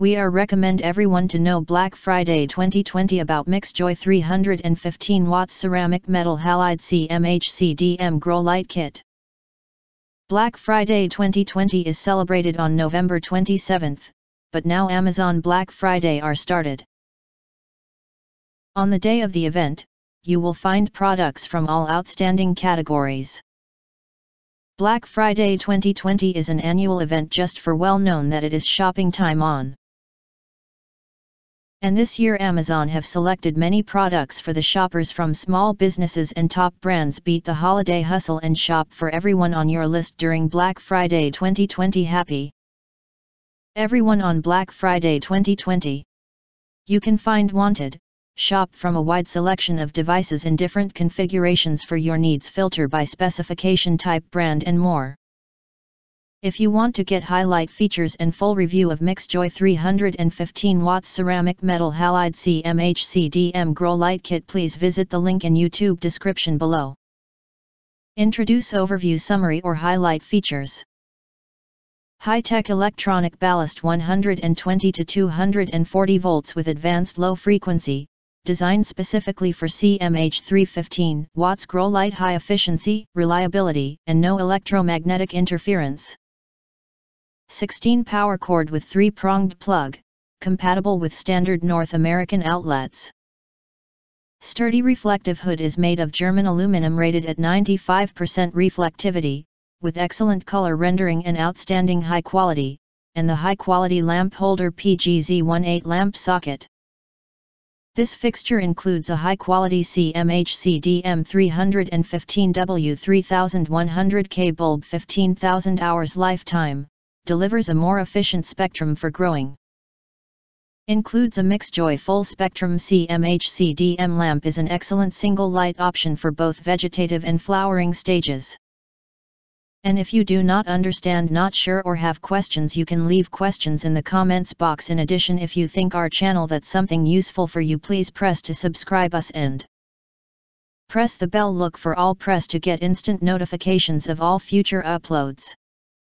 we are recommend everyone to know Black Friday 2020 about MixJoy 315 watts ceramic metal halide CMHCDM Grow Light Kit. Black Friday 2020 is celebrated on November 27th, but now Amazon Black Friday are started. On the day of the event, you will find products from all outstanding categories. Black Friday 2020 is an annual event just for well known that it is shopping time on. And this year Amazon have selected many products for the shoppers from small businesses and top brands beat the holiday hustle and shop for everyone on your list during Black Friday 2020 happy. Everyone on Black Friday 2020. You can find wanted, shop from a wide selection of devices in different configurations for your needs filter by specification type brand and more. If you want to get highlight features and full review of MixJoy 315 watts ceramic metal halide CMHCDM Grow Light Kit please visit the link in YouTube description below. Introduce overview summary or highlight features. High-tech electronic ballast 120 to 240 volts with advanced low frequency, designed specifically for CMH 315 watts grow light high efficiency, reliability, and no electromagnetic interference. 16 power cord with 3-pronged plug, compatible with standard North American outlets. Sturdy reflective hood is made of German aluminum rated at 95% reflectivity, with excellent color rendering and outstanding high quality, and the high quality lamp holder PGZ18 lamp socket. This fixture includes a high-quality CMHC DM315W3100K bulb 15,000 hours lifetime, delivers a more efficient spectrum for growing. Includes a MixJoy full spectrum CMHC-DM lamp is an excellent single light option for both vegetative and flowering stages. And if you do not understand not sure or have questions you can leave questions in the comments box in addition if you think our channel that something useful for you please press to subscribe us and press the bell look for all press to get instant notifications of all future uploads.